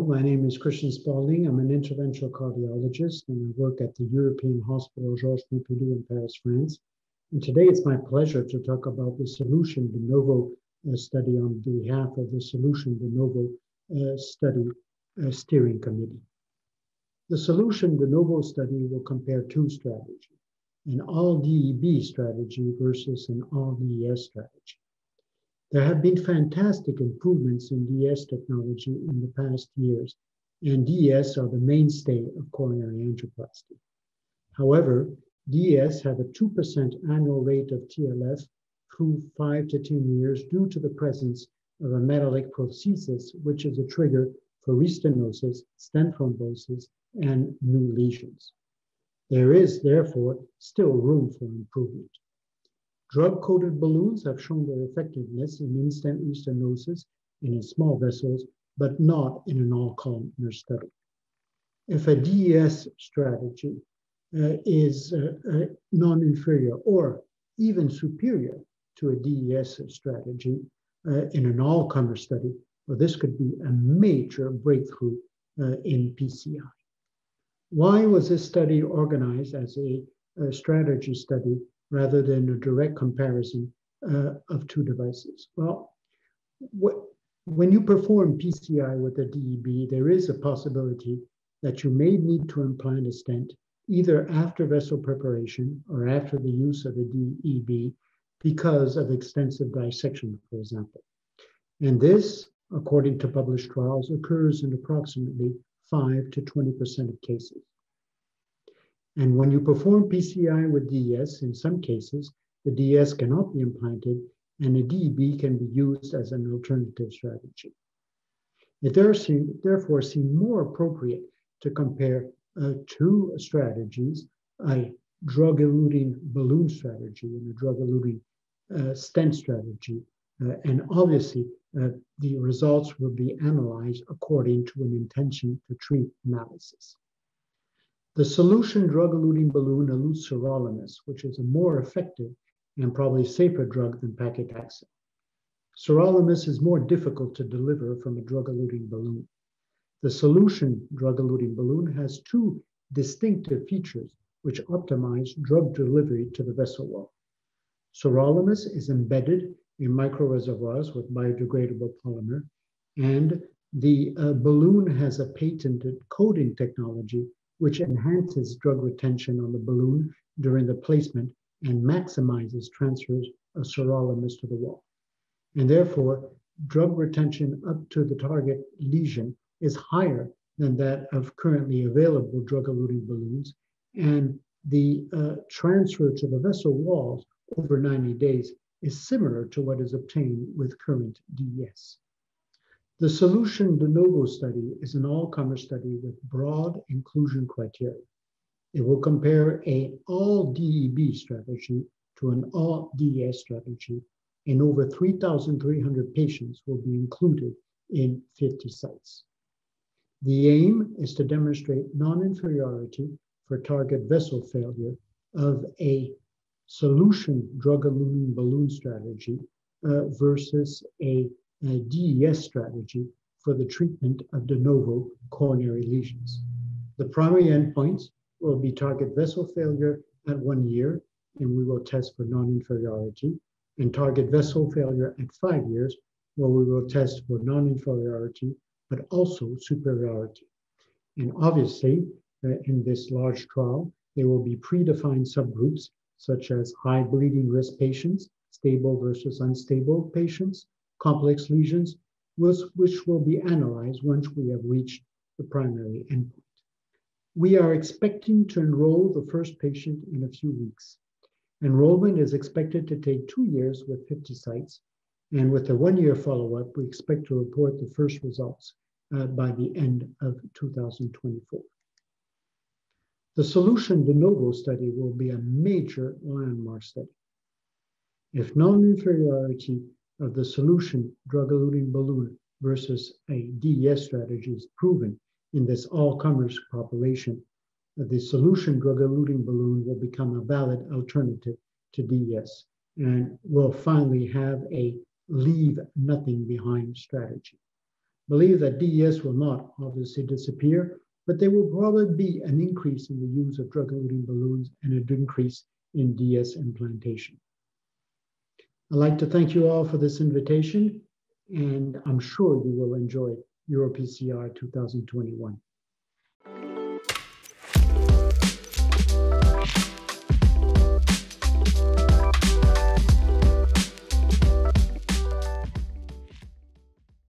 my name is Christian Spaulding. I'm an interventional cardiologist and I work at the European Hospital Georges Pompidou in Paris, France. And today it's my pleasure to talk about the Selution DeNovo uh, study on behalf of the Selution DeNovo uh, study uh, steering committee. The Selution DeNovo study will compare two strategies, an all DEB strategy versus an all DES strategy. There have been fantastic improvements in DES technology in the past years, and DES are the mainstay of coronary angioplasty. However, DES have a 2% annual rate of TLF through 5 to 10 years due to the presence of a metallic prosthesis, which is a trigger for restenosis, stent thrombosis, and new lesions. There is, therefore, still room for improvement. Drug-coated balloons have shown their effectiveness in in-stent restenosis and in small vessels, but not in an all-comer study. If a DES strategy uh, is uh, uh, non-inferior or even superior to a DES strategy uh, in an all-comer study, well, this could be a major breakthrough uh, in PCI. Why was this study organized as a, a strategy study rather than a direct comparison uh, of two devices? Well, what, when you perform PCI with a DEB, there is a possibility that you may need to implant a stent either after vessel preparation or after the use of a DEB because of extensive dissection, for example. And this, according to published trials, occurs in approximately 5 to 20% of cases. And when you perform PCI with DES, in some cases, the DES cannot be implanted and a DEB can be used as an alternative strategy. It therefore seemed more appropriate to compare uh, two strategies, a drug-eluting balloon strategy and a drug-eluting uh, stent strategy. Uh, and obviously, uh, the results will be analyzed according to an intention to treat analysis. The Selution drug-eluting balloon elutes sirolimus, which is a more effective and probably safer drug than paclitaxel. Sirolimus is more difficult to deliver from a drug-eluting balloon. The Selution drug-eluting balloon has two distinctive features which optimize drug delivery to the vessel wall. Sirolimus is embedded in microreservoirs with biodegradable polymer, and the uh, balloon has a patented coating technology which enhances drug retention on the balloon during the placement and maximizes transfers of sirolimus to the wall. And therefore, drug retention up to the target lesion is higher than that of currently available drug-eluting balloons, and the uh, transfer to the vessel walls over 90 days is similar to what is obtained with current DES. The Selution DeNovo study is an all-comer study with broad inclusion criteria. It will compare a all DEB strategy to an all DES strategy, and over 3,300 patients will be included in 50 sites. The aim is to demonstrate non-inferiority for target vessel failure of a Selution drug-eluting balloon strategy uh, versus a a DES strategy for the treatment of de novo coronary lesions. The primary endpoints will be target vessel failure at one year, and we will test for non-inferiority, and target vessel failure at five years, where we will test for non-inferiority, but also superiority. And obviously, uh, in this large trial, there will be predefined subgroups, such as high bleeding risk patients, stable versus unstable patients, complex lesions, which will be analyzed once we have reached the primary endpoint. We are expecting to enroll the first patient in a few weeks. Enrollment is expected to take two years with 50 sites, and with a one-year follow-up, we expect to report the first results uh, by the end of 2024. The Selution DeNovo study will be a major landmark study. If non-inferiority of the Selution drug-eluting balloon versus a DES strategy is proven in this all-comers population, the Selution drug-eluting balloon will become a valid alternative to DES and will finally have a leave nothing behind strategy. believe that DES will not obviously disappear, but there will probably be an increase in the use of drug-eluting balloons and an increase in DES implantation. I'd like to thank you all for this invitation, and I'm sure you will enjoy EuroPCR 2021.